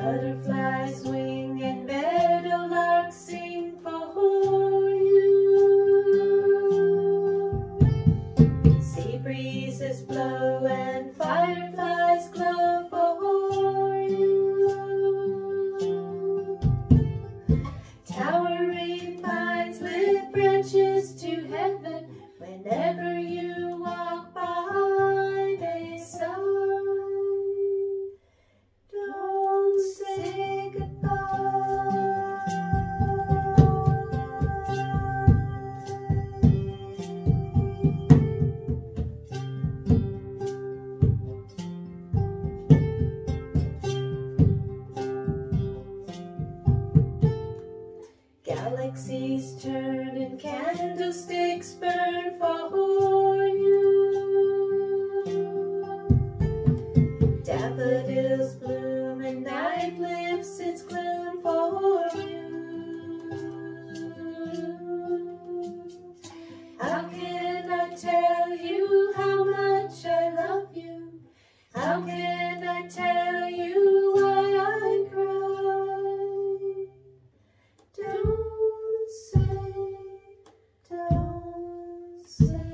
Butterflies swing and meadowlarks sing for you. Sea breezes blow and fireflies Galaxies turn and candlesticks burn for you. Daffodils bloom and night lifts its gloom for you. How can I tell you how much I love you? How can don't